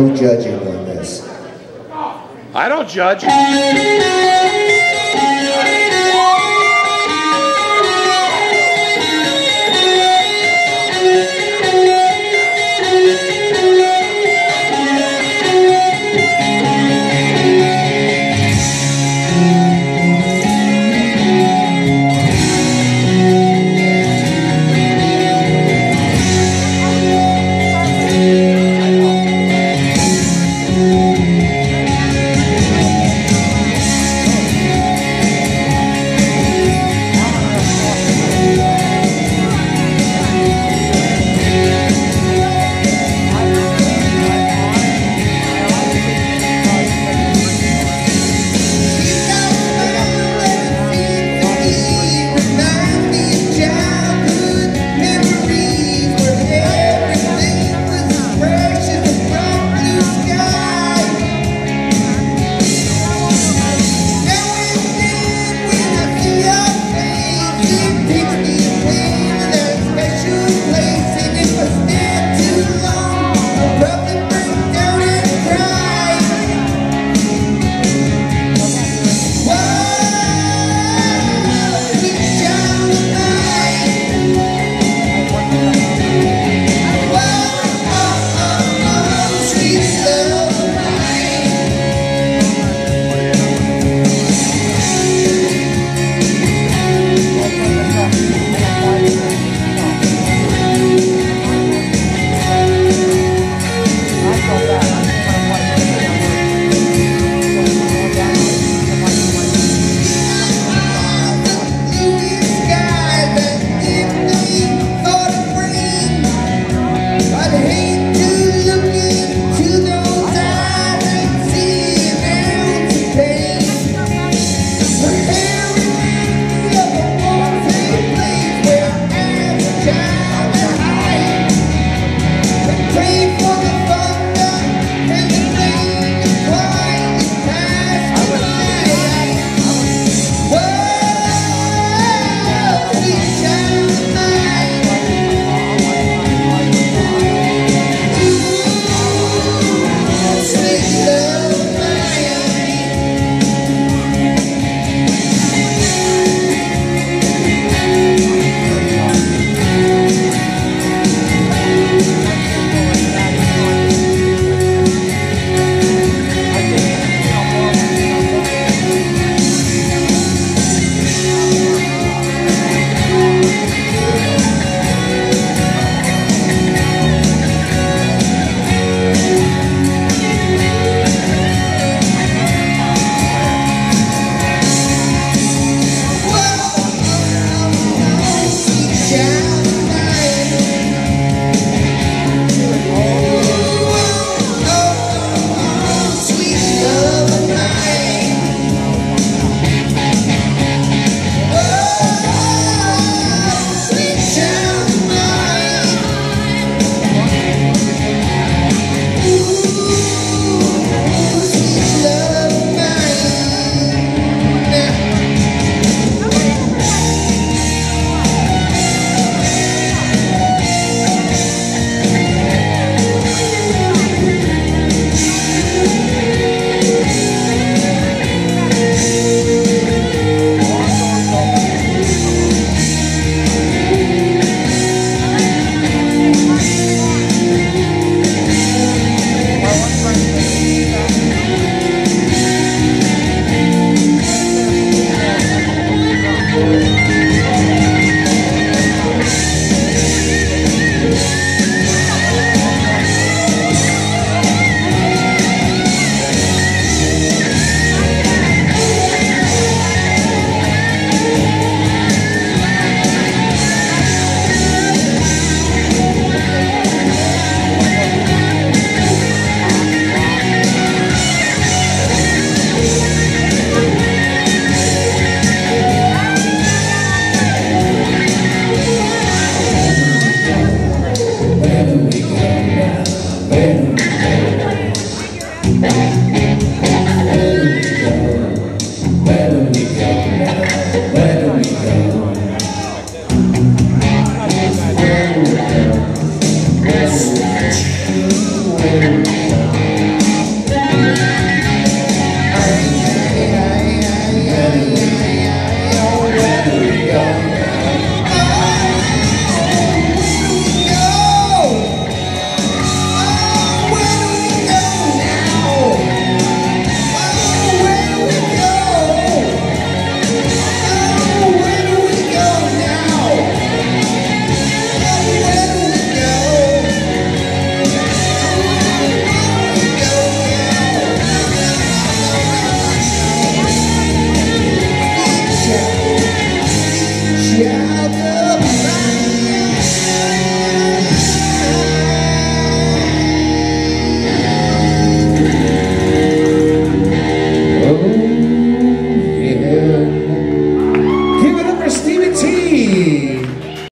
no judging on this. I don't judge.